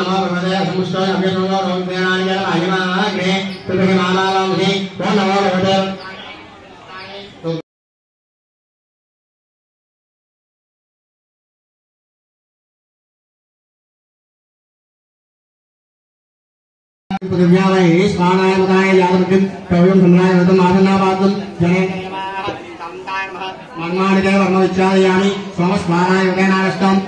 नमो भगवते समुष्टाय अभिनवो रोगदानाय महिमाग्ने तुभि मालालांहि ओम नमो भगवते പ്രതിജ്ഞാവയെ സ്നാനായമതായ ജാതൃക്കും കവിയും സമ്പ്രദായവത്തും ആസന്നാപാത്തും ജനേ മന്മാണിതേ വർണ്ണ വിച്ചാദയാമി സോമസ്മാനായ ഉദയനാകഷ്ടം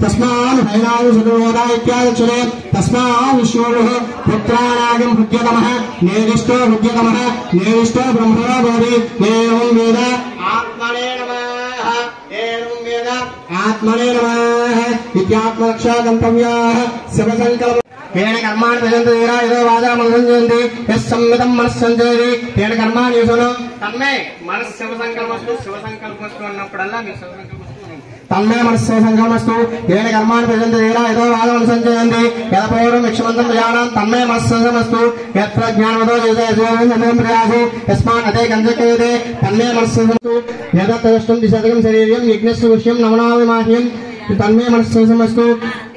చతుర్హోద ఇత్యాదక్షరే తస్మాన్ విష్ణోరు పుత్రానాగం హృద్యతమః నేదిష్టో హృద్యతమః నేదిష్టో బ్రహ్మణో భవతి ఏవం వేద ఆత్మనే నమః ఏవం వేద ఆత్మనే నమః ఇత్యాత్మరక్షా గంతవ్యాः శివసంకల్ప తేన కర్మాణి ప్రజంత తీరా ఏదో వాదా మనసంజయంతి ఎస్ సంమితం మనస్సంజయది తేన కర్మాణి యుసను తన్మే మనస్ శివ సంకల్పస్తు శివ సంకల్పస్తు అన్నప్పుడల్లా మీ శివ అనండి. తన్మే మనస్సు సంకల్పస్తు ఏడు కర్మాన్ని ప్రజంత తీరా ఏదో వాదా మనసంజయంతి యథపౌరం యక్షమంతం ప్రయాణం తన్మే మనస్సు సంకల్పస్తు ఎత్ర జ్ఞానవదో ప్రయాసి యస్మాన్ అదే గంధకేదే తన్మే మనస్సు సంకల్పస్తు యథత్తదష్టం దిశతకం శరీరం యజ్ఞస్సు విషయం నవనావిమాహ్యం తన్మే మనస్సు సమస్తు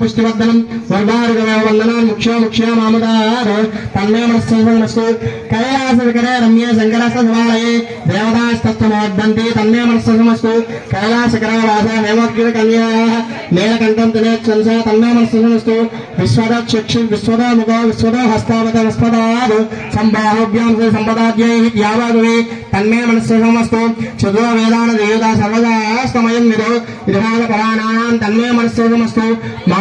గోభిజ్జిష్టన్ననేన హారిజాల బలేన చ ప్రజా పశుష్కాక్షం పుష్టివర్ధనం వర్గారుగమేవ వందనాన్ ముఖ్యో ముఖ్యో మామదారు తన్మే మనస్సు కైలాస వికరే రమ్య శంకరస్త సమాలయే దేవతాస్తత్వమోద్దంతి తన్మే మనస్సు సమస్తు కైలాసకరవాస హేమోగ్ర కన్యా నీలకంఠం తినేక్షంస తన్మే మనస్సు సమస్తు విశ్వద చక్షు విశ్వద ముఖ విశ్వద హస్తావత విశ్వదాదు సంబాహోభ్యాం సంపదాద్యై యావాదువి తన్మే మనస్సు సమస్తు చతుర వేదాన దేవత సర్వదా సమయం విదో విధాన పరాణాం తన్మే మనస్సు సమస్తు మా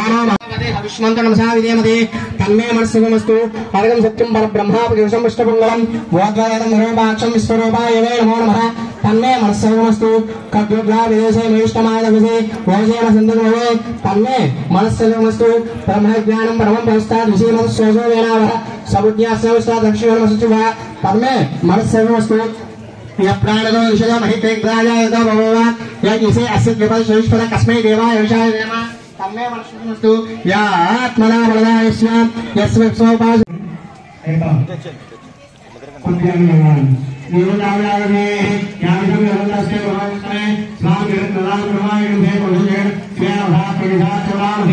హవిష్మంతనం తన్మే మనస్సు సమస్తు సత్యం పరబ్రహ్మ పురుషం పుష్టపుంగళం గోద్వయం విశ్వరూపాయ వే నమో నమః. తన్మే మనస్సు సమస్తు విదేశే మహిష్టమాయ విధి ఓజేన సందర్భే తన్మే మనస్సు బ్రహ్మజ్ఞానం పరమం పరస్తాద్ విషయమం శోషో వేనావః సబుజ్ఞాసవస్తా దక్షిణమసుచువ తన్మే మనస్సు ప్రాణదో విషయ మహితేగ్రాజాయతో భవ యజ్ఞసే అస్య కృపా శ్రేష్ఠత కస్మై దేవాయ విషాయ దేవ. తన్మే మనస్సు యా ఆత్మనా బలదాయస్య యస్య విశ్వోపాస Ayúdame. మాట పాలు ఎవరైనా తెచ్చుకుంటే ఇక్కడ అప్ చెప్పండి మాట ఓం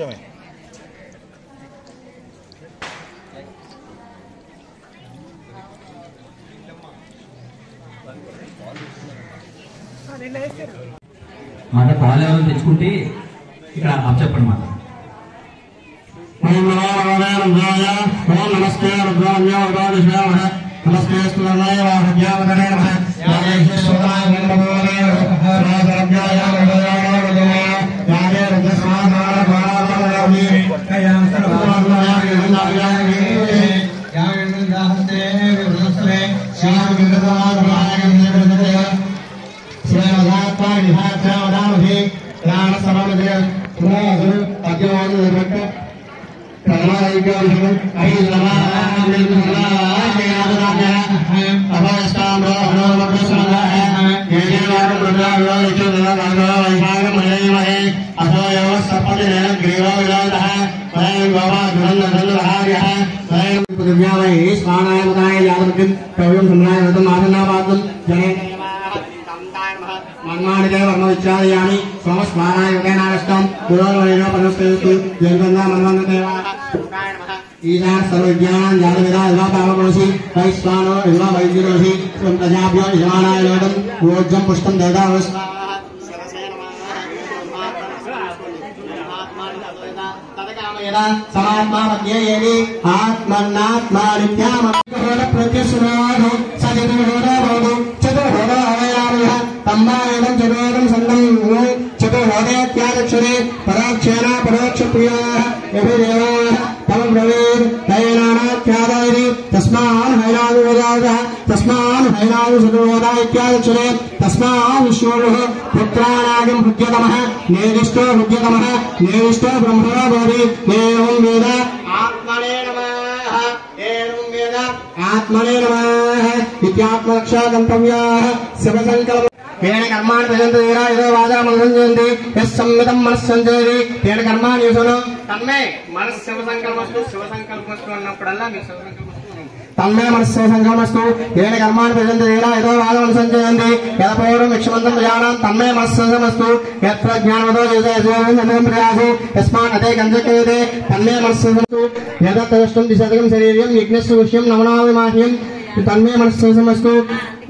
నమో మాట రుద్రాయ తెచ్చుకుంటే ఇక్కడ రుద్రాయ మాట నమస్తే నమస్తే ఈశాన్ సర్వజ్ఞానం జాతవేదా ఇవా కామకోసి వైశ్వానో ఇవా వైద్యురోషి త్వం ప్రజాభ్యో యజమానాయ లోకం ఊర్జం పుష్టం దేదా సమాత్మా మధ్య ఏది ఆత్మన్నాత్మానిత్యామ ప్రత్యసురాడు సచతుర్హోదో చతుర్హోదో అవయామ తమ్మాయనం చతురం సంగం చతుర్హోదేత్యాదక్షరే పరాక్షేణ పరోక్ష ప్రియా తస్మాన్ హైరాదు చతుర్హోదా ఇత్యాదక్షరే తస్మా విష్ణు పుత్రానాగం హృద్యతమ నేదిష్టో హృద్యతమ నేదిష్టో బ్రహ్మణో భవతి ఏవం వేద ఆత్మనే నమః ఏవం వేద ఆత్మనే నమః ఇత్యాత్మరక్షా గంతవ్యా శివసంకల్ప తేన కర్మాణి ప్రజంత తీరా ఏదో వాదామనుసంజయంతి ఎస్ సంమితం మనస్సంజయది తేన కర్మాణి యుసను తన్మే మనస్ శివ సంకల్పస్తు శివ సంకల్పస్తు అన్నప్పుడల్లా మీ శివ తన్మయ మనస్సు సంకల్పస్తు తేన కర్మాన్ని ప్రజంత తీరా ఏదో వాదమనుసంజయంతి యథపౌరం విక్షమంతం ప్రజానాం తన్మయ మనస్సు సమస్తు యత్ర జ్ఞానవదో చేసేం ప్రయాసు. యస్మాన్ అదే గంధక్రియతే తన్మయ మనస్సు సమస్తు యదత్తదష్టం దిశతకం శరీరం యజ్ఞస్సు విషయం నమనావిమాహ్యం తన్మయ మనస్సు సమస్తు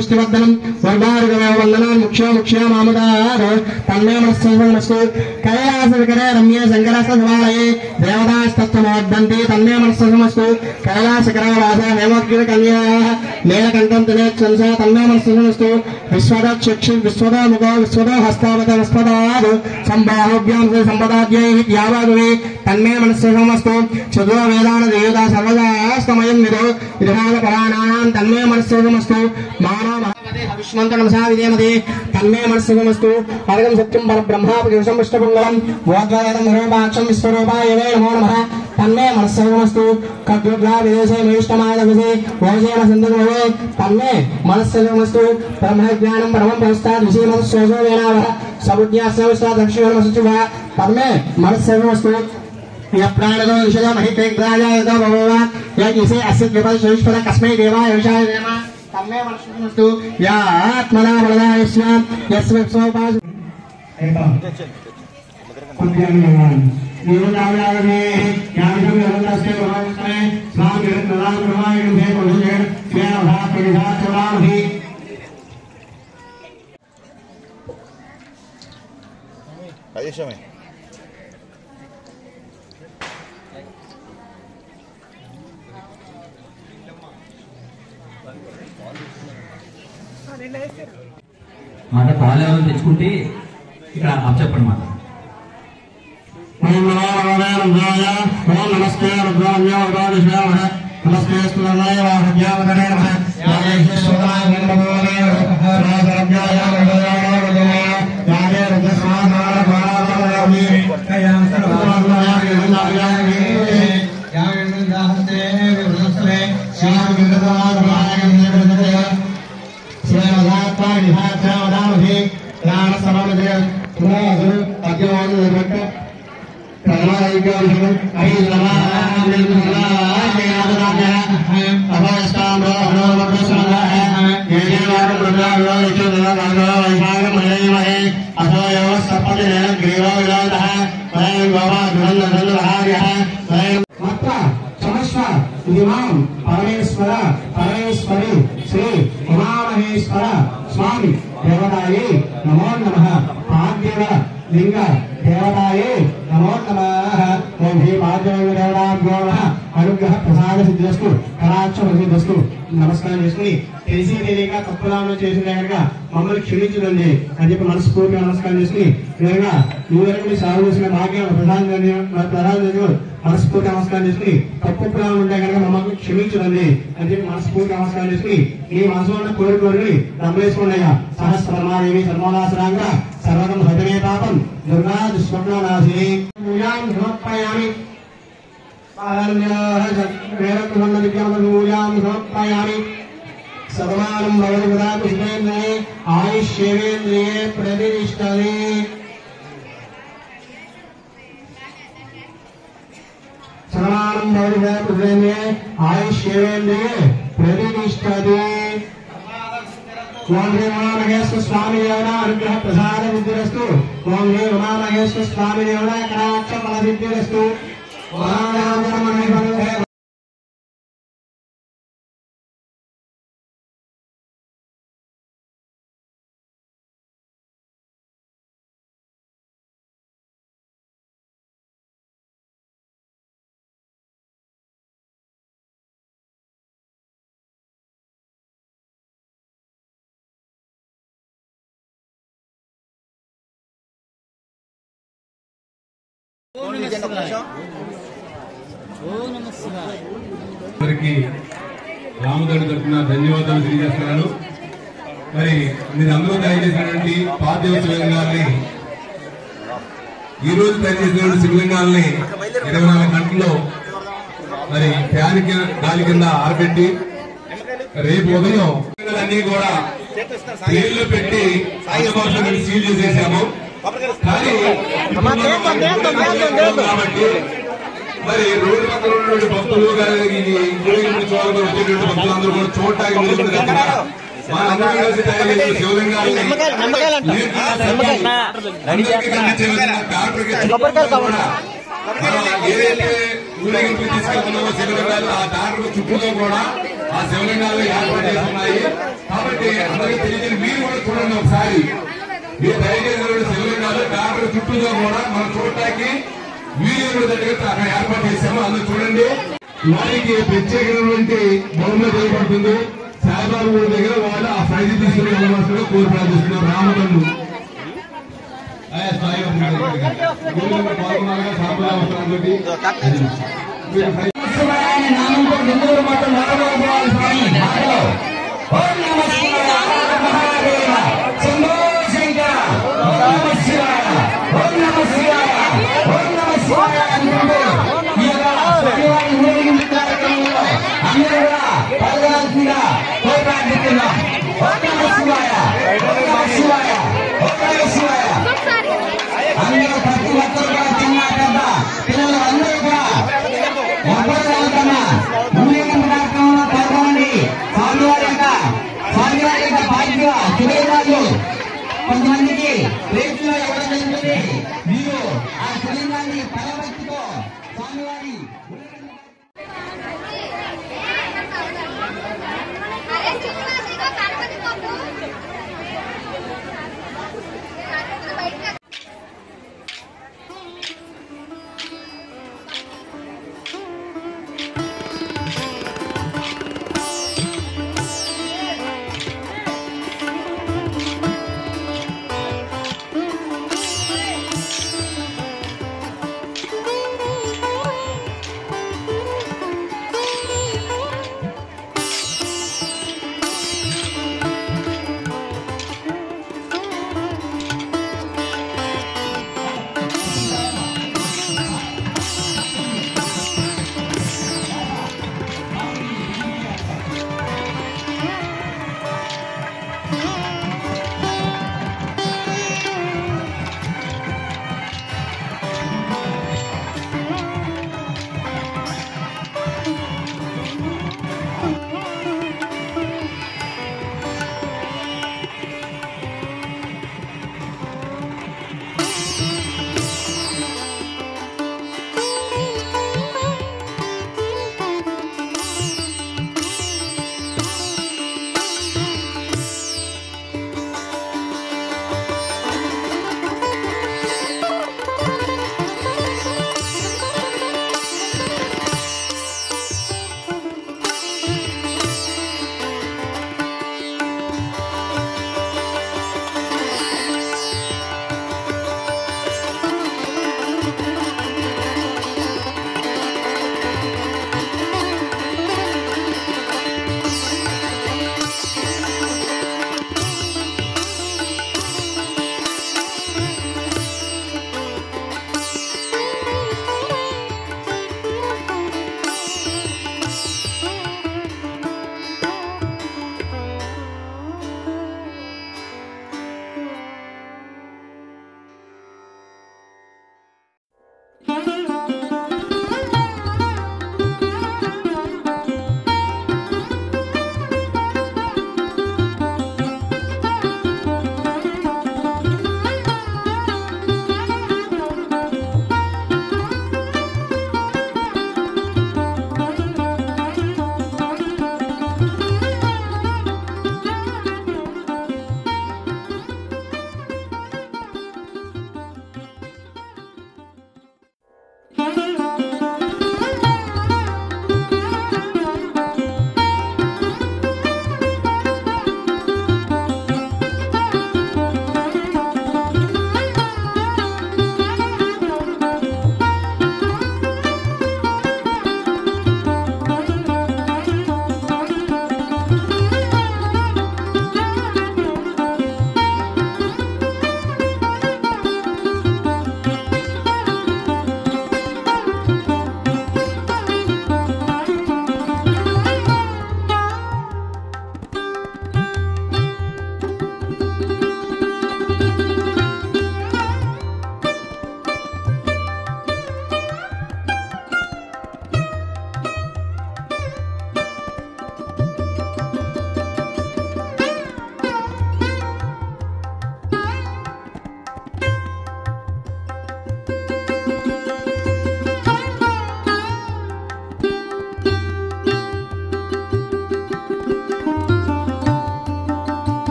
చ ప్రజా పశుష్కాక్షం తన్మే మనస్సు సమస్తు త్రయంబకం యామహే సుగంధిం పుష్టివర్ధనం వర్భారుగమే వందనాన్ ముఖ్య ముఖ్య మాముదార తన్మే మనస్సు సమస్తు కైలాస వికరే రమ్య శంకరస్త సమాలయే దేవతాస్తమోద్దంతి తన్మే మనస్సు సమస్తు కైలాసకరవాస హేమగ్గిర కన్యా. నీలకంఠం త్రినేత్రంస తన్మే మనస్సు సమస్తు విశ్వద చక్షు విశ్వద ముఖ విశ్వద హస్తావత విశ్వదాదు సంబాహుభ్యాం సంపదాద్యై యావాదువి తన్మే మనస్సు సమస్తు చతుర వేదాన దేవత సర్వదాస్తమయం విదో. విధాన పరాణానాం తన్మే మనస్సు సమస్తు మానవ విష్మంతనమసా విదేమదే తన్మే మనస్సు సమస్తు పరగం సత్యం పర బ్రహ్మాపతిషం విష్ణుపుంగళం గోద్వయనం నిరూపాక్షం విశ్వరూపాయ వే నమో నమః తన్మే మనస్సు సమస్తు కద్యుగ్లా విదేశే మేష్టమాయ విదే ఓజేన సందర్భవే తన్మే మనస్సు సమస్తు బ్రహ్మజ్ఞానం పరమం ప్రస్తాద్ విషయమం శోషో వేనావః సబుజ్ఞాసవిశ్వా దక్షిణమసుచువ తన్మే మనస్సు సమస్తు ప్రాణదో విషయ మహితేగ్రాజాయతో భవ యజ్ఞసే అస్య విపద శేష్పద కస్మై దేవాయ విషాయ దేమ తన్మే మనస్సు యా ఆత్మనా వరదాయస్యాం యస్వ విశ్వోపాసు Ayúdame. మాట పాలు తెచ్చుకుంటే ఇక్కడ అప్ చెప్పండి మాట ఓం నమో నమస్తే నమస్తే మమ్మల్ని అని చెప్పి మనస్ఫూర్తిగా నమస్కారం చేసుకుని నిజంగా ఈ వరకు మీరు సాగు చేసిన భాగ్యం ప్రధాన ప్రధాన మనస్ఫూర్తి నమస్కారం చేసుకుని తప్పు ప్రాణం ఉంటే కనుక మమ్మల్ని క్షమించదండి అని చెప్పి మనస్ఫూర్తి నమస్కారం చేసుకుని మీ మనసులో ఉన్న కోరికోరిని నమ్మేసుకోండిగా సహస్రమాదేవి సర్వనాశనాంగ సర్వం హృదయ పాపం దుర్గా దుష్పన్నాశిని సమర్పయామి. వేదకులందరికూజాం సమర్పయామి సర్వానం భవతి పదా పుష్పేంద్రియే ఆయుష్యేంద్రియే ప్రతిష్టనే సర్వానం భవతి పదా పుష్పేంద్రియే ఆయుష్యేంద్రియే ప్రతిష్టతే ఓం శ్రీ ఉమామహేశ్వర స్వామి దేవన అనుగ్రహ ప్రసాద విద్యురస్తు. ఓం శ్రీ ఉమామహేశ్వర స్వామి దేవన కటాక్ష ఫల విద్యురస్తు. అందరికి రామదండి తరఫున ధన్యవాదాలు తెలియజేస్తున్నాను. మరి మీరు అందరూ తయారు చేసినటువంటి పార్థివ శివలింగాల్ని ఈ రోజు తయారు చేసినటువంటి శివలింగాల్ని ఇరవై నాలుగు గంటల్లో మరి ఫ్యాన్ కింద గాలి కింద ఆరబెట్టి రేపు ఉదయం అన్ని కూడా పేర్లు పెట్టి సీల్ చేసేసాము. కాబట్టి మరి రోడ్డు పక్కన ఉన్నటువంటి భక్తులు చూడాలని వచ్చేటువంటి భక్తులందరూ కూడా చూడటానికి ముందుకు దగ్గర మనందరం కలిసి తయారు చేసిన శివలింగాన్ని నీటిలో చల్లి అందరికీ కనిపించే విధంగా డాక్టర్కి చుట్టూ కూడా మనం ఏదైతే ఊరేగింపు తీసుకెళ్తున్నామో శివలింగాలు ఆ డాక్టర్ చుట్టూతో కూడా ఆ శివలింగాలు ఏర్పాటు చేసి ఉన్నాయి కాబట్టి అందరికీ తెలియజేసి మీరు కూడా చూడండి ఒకసారి. మీరు దయచేసి కాదు డాక్టర్ చుట్టూతో కూడా మనం చూడటానికి వీడియో దగ్గర అక్కడ ఏర్పాటు చేశాము అందులో చూడండి. వారికి ప్రత్యేకమైనటువంటి బహుమతి చేయబడుతుంది సాయిబాబు గుడి దగ్గర వాళ్ళు ఆ సైజు తీసుకుని వెళ్ళవలసిన కోరి ప్రార్థిస్తున్నారు. రామబంధు ఆయా సాయిబాబు గుడి దగ్గర. గుడిలో పాల్గొనాలిగా సాంప్రదాయ వస్త్రాలతోటి. మీరు ప్రైజ్ అందరూ ప్రతి ఒక్కరు కూడా చిన్న పెద్ద పిల్లలు అందరూ కూడా ఎవరు వెళ్తున్నా ఊరేగింపు కార్యక్రమంలో పాల్గొనండి స్వామివారి యొక్క స్వామివారి యొక్క బాధ్యత శివలింగాలు కొంతమందికి రేట్లో ఇవ్వడం జరుగుతుంది మీరు ఆ శివలింగాన్ని పరభక్తితో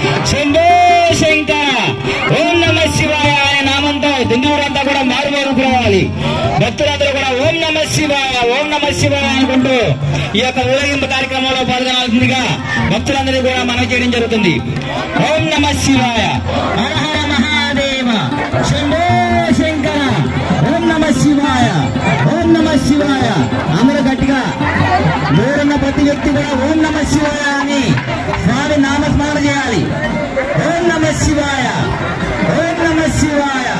మహాదేవ శంభో శంకర. ఓం నమ శివాయ అనే నామంతో హిందువులంతా కూడా మారు రావాలి. భక్తులందరూ కూడా ఓం నమ శివాయ ఓం నమ శివాయ అనుకుంటూ ఈ యొక్క ఊరేగింపు కార్యక్రమంలో పాల్గొనాల్సిందిగా భక్తులందరూ కూడా మనం చేయడం జరుగుతుంది. ఓం నమ శివాయ. హర హర మహాదేవ. శంభో శివాయ. ఓం నమ శివాయ. అందరూ గట్టిగా. దూరున్న ప్రతి వ్యక్తి కూడా ఓం నమ శివాయ అని స్వామి నామస్మరణ చేయాలి. ఓం నమ శివాయ. ఓం నమ శివాయ.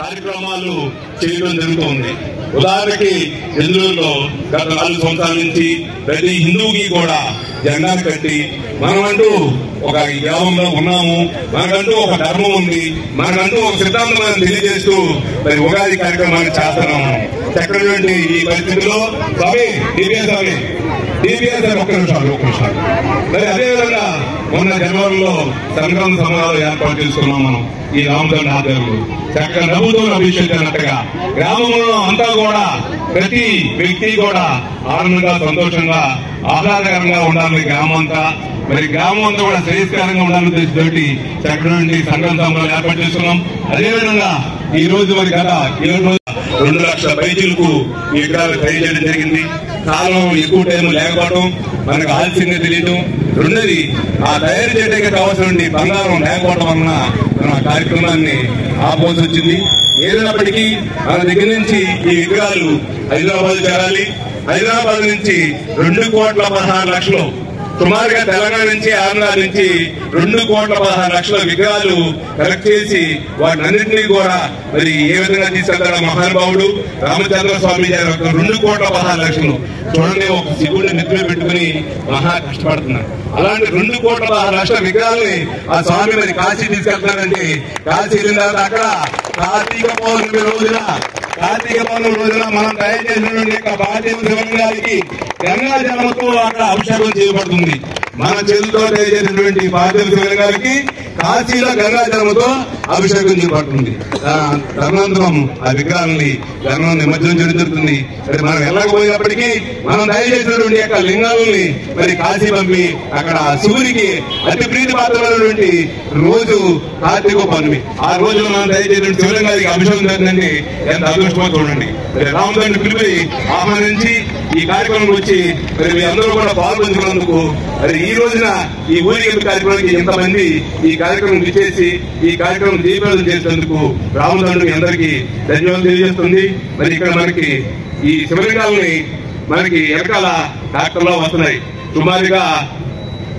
కార్యక్రమాలు చేయడం జరుగుతుంది. ఉదాహరణకి నెల్లూరులో గత నాలుగు సంవత్సరాల నుంచి ప్రతి హిందువుకి కూడా జెండా కట్టి మనమంటూ ఒక ఈ గ్రామంలో ఉన్నాము మనకంటూ ఒక ధర్మం ఉంది మనకంటూ ఒక సిద్ధాంతం మనం తెలియజేస్తూ మరి ఉగాది కార్యక్రమాన్ని చేస్తున్నాము. చక్కనటువంటి ఈ పరిస్థితుల్లో స్వామి డిపిఎస్ స్వామి డిపిఎస్ ఒక్క నిమిషాలు ఒక్క నిమిషాలు మరి అదేవిధంగా మొన్న జనవరిలో సంక్రమణ సమాధానం ఏర్పాటు చేసుకున్నాం మనం ఈ రామచంద్ర ఆధ్వర్యంలో. చక్కగా నవ్వుతూ అభిషేకినట్టుగా గ్రామంలో అంతా కూడా ప్రతి వ్యక్తి కూడా ఆనందంగా సంతోషంగా ఆహ్లాదకరంగా ఉండాలి గ్రామం అంతా. మరి గ్రామం అంతా కూడా శ్రేయస్కరంగా ఉండాలని ఉద్దేశంతోటి చక్కటి సంక్రాంతి సమాధానం ఏర్పాటు చేసుకున్నాం. అదేవిధంగా ఈ రోజు మరి గత ఏడు రెండు లక్షల పైచీలకు ఈ విగ్రహాలు తయారు చేయడం జరిగింది. కాలం ఎక్కువ టైం లేకపోవడం మనకు ఆలస్యంగా తెలియటం. రెండోది ఆ తయారు చేయడానికి కావాల్సిన బంగారం లేకపోవడం వలన మన కార్యక్రమాన్ని ఆపోజ్ వచ్చింది. ఏదైనప్పటికీ మన దగ్గర నుంచి ఈ విగ్రహాలు హైదరాబాద్ చేరాలి. హైదరాబాద్ నుంచి రెండు కోట్ల పదహారు లక్షలు సుమారుగా తెలంగాణ నుంచి ఆంధ్ర నుంచి రెండు కోట్ల పదహారు లక్షల విగ్రహాలు కలెక్ట్ చేసి వాటిని అన్నింటినీ కూడా మరి ఏ విధంగా తీసుకెళ్తాడో మహానుభావుడు రామచంద్ర స్వామి గారు ఒక రెండు కోట్ల పదహారు లక్షలు. చూడండి ఒక శివుడిని నెత్తిలో పెట్టుకుని మహా కష్టపడుతున్నారు. అలాంటి రెండు కోట్ల పదహారు లక్షల విగ్రహాలని ఆ స్వామి మరి కాశీ తీసుకెళ్తున్నారంటే కాశీ వెళ్ళిన తర్వాత అక్కడ కార్తీక పౌర్ణమి రోజున కార్తీక పౌర్ణమి రోజున మనం తయారు చేసినటువంటి యొక్క భారతీయ శివలింగానికి గంగా జలంతో అక్కడ అభిషేకం చేయబడుతుంది. మన చేతులతో తయారు చేసినటువంటి భారతీయ కాశీలో గంగా అభిషేకం చేపడుతుంది. ఆ ఆ విగ్రహాన్ని ధర్మం నిమజ్జనం జరుగుతుంది. మరి మనం వెళ్ళకపోయినప్పటికీ మనం దయచేసినటువంటి చేసినటువంటి యొక్క లింగాలని మరి కాశీ పంపి అక్కడ శివునికి అతి ప్రీతి పాత్రమైనటువంటి రోజు కార్తీక పౌర్ణమి. ఆ రోజు మనం దయచేసినటువంటి చేసినటువంటి శివలింగానికి అభిషేకం జరిగిందండి ఎంత అదృష్టమో చూడండి. మరి పిలిపి ఆహ్వానించి ఈ కార్యక్రమం వచ్చి మరి మీ అందరూ కూడా పాల్పంచుకున్నందుకు మరి ఈ రోజున ఈ ఊరికి కార్యక్రమానికి ఎంతమంది ఈ కార్యక్రమం ఇచ్చేసి ఈ కార్యక్రమం జయప్రదం చేసినందుకు రామదండ్రుకి అందరికీ ధన్యవాదాలు తెలియజేస్తుంది. మరి ఇక్కడ మనకి ఈ శివలింగాలని మనకి వెనకాల డాక్టర్లో వస్తున్నాయి. సుమారుగా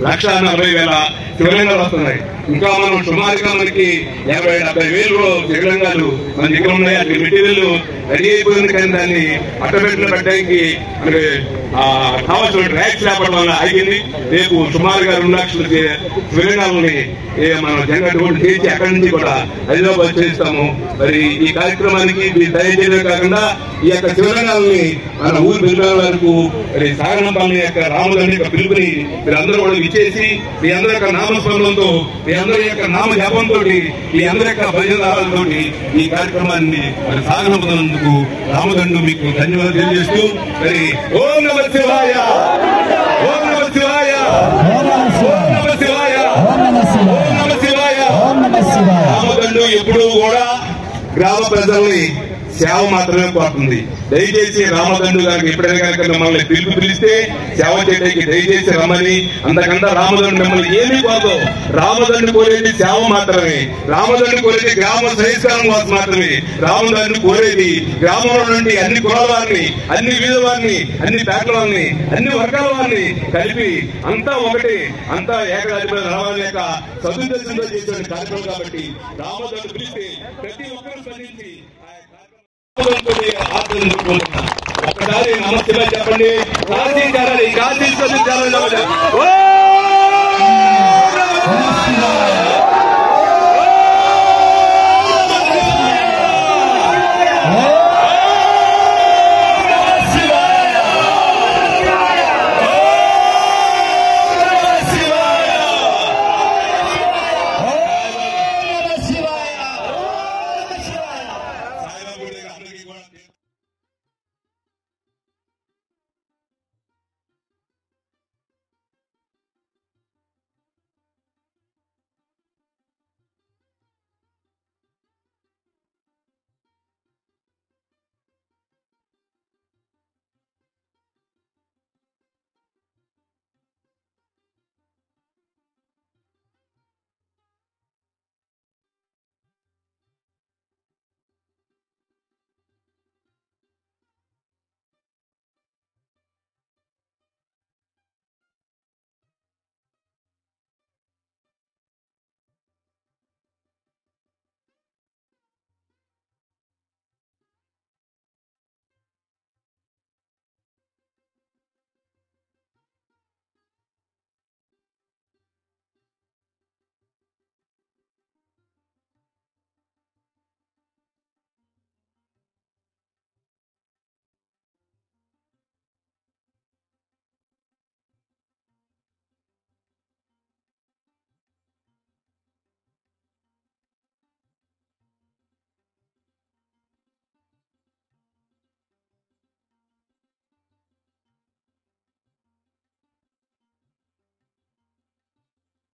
లక్ష నలభై వేల శివలింగాలు వస్తున్నాయి. ఇంకా మనం సుమారుగా మనకి యాభై డెబ్బై వేలు విగ్రహాలు మన దగ్గర ఉన్నాయి. అటు మెటీరియల్ రెడీ అయిపోయింది కానీ దాన్ని అట్టబెట్టిన పెట్టడానికి మరి కావాల్సిన ర్యాక్స్ లేపడం వల్ల ఆగింది. రేపు సుమారుగా రెండు లక్షల విగ్రహాలని మనం జనగట్ రోడ్డు చేసి అక్కడి నుంచి కూడా హైదరాబాద్ చేస్తాము. మరి ఈ కార్యక్రమానికి దయచేయడం కాకుండా ఈ యొక్క శివరంగాలని మన ఊరు పిల్లల వరకు మరి సాగనంపల్లి యొక్క రాములని యొక్క పిలుపుని మీరు అందరూ కూడా ఇచ్చేసి మీ అందరి యొక్క నామస్మరణంతో మీ అందరి యొక్క నామ జపంతో మీ అందరి యొక్క భజనాలతో ఈ కార్యక్రమాన్ని మరి సాగనంపనందుకు రామదండు మీకు ధన్యవాదాలు తెలియజేస్తూ మరి ఓం నమ శివాయ! ఓం నమ శివాయ! ఓం నమ శివాయ! ఓం నమ శివాయ! రామదండు ఎప్పుడూ కూడా గ్రామ ప్రజల్ని సేవ మాత్రమే కోరుతుంది దయచేసి రామదండ్రు గారికి ఎప్పుడైనా కనుక మిమ్మల్ని పిలుపు పిలిస్తే సేవ చేయడానికి దయచేసి రమ్మని. అంతకంతా రామదండ్రు మిమ్మల్ని ఏమీ కోరదు రామదండ్రు కోరేది సేవ మాత్రమే. రామదండ్రు కోరేది గ్రామ సహిష్కారం కోసం మాత్రమే. రామదండ్రు కోరేది గ్రామంలో నుండి అన్ని కులాల వారిని అన్ని వీధ వారిని అన్ని పేటల వారిని అన్ని వర్గాల వారిని కలిపి అంతా ఒకటి అంతా ఏకరాజ్యంలో రావాలి యొక్క సదుద్దేశంతో చేసిన కార్యక్రమం కాబట్టి రామదండ్రు పిలిస్తే ప్రతి ఒక్కరూ స్పందించి ఒకసారి నమస్తే చెప్పండి. కాశీ చాలని కాశీ చాలని